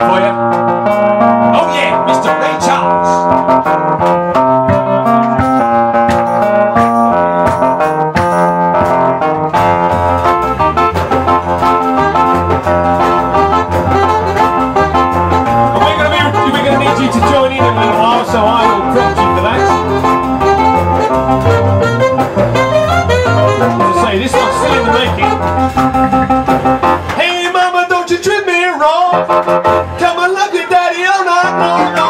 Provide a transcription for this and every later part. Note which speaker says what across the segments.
Speaker 1: Foi. Oh. know. Tell my lucky daddy I'm not no.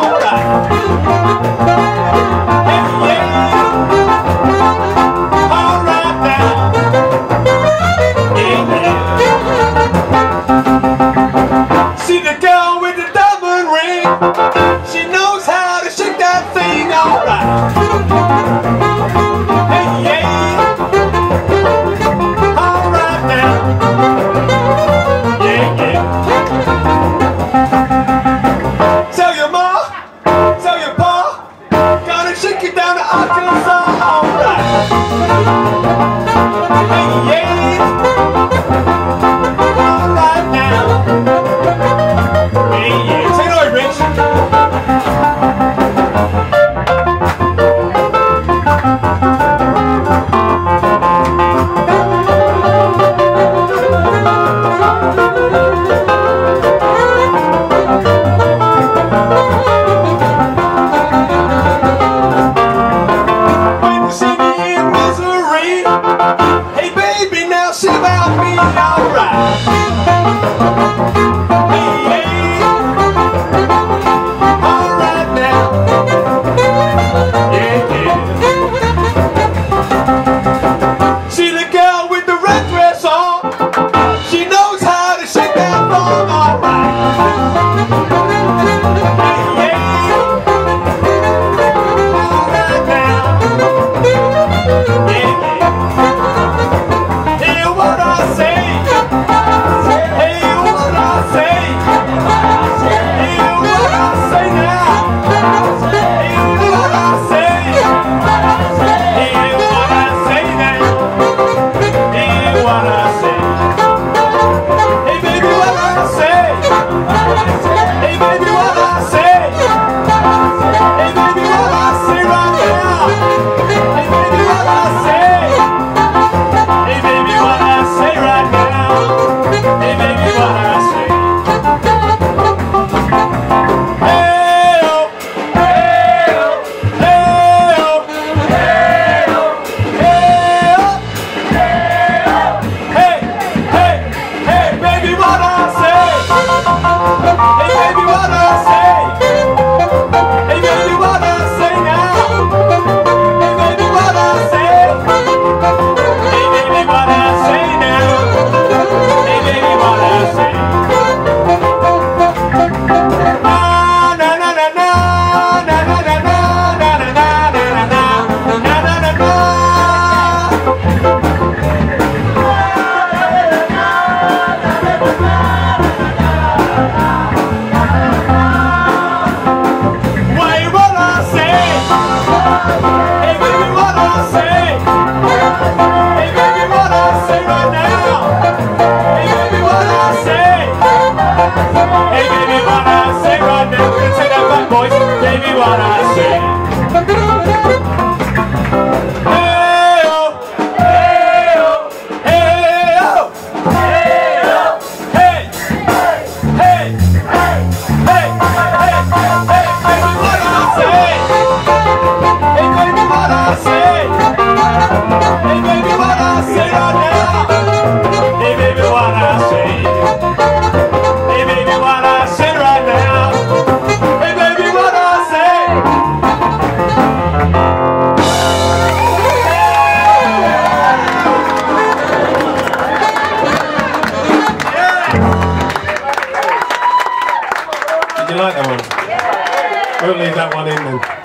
Speaker 1: Arkansas, all right. Yeah. Música Sing. leave that one in then.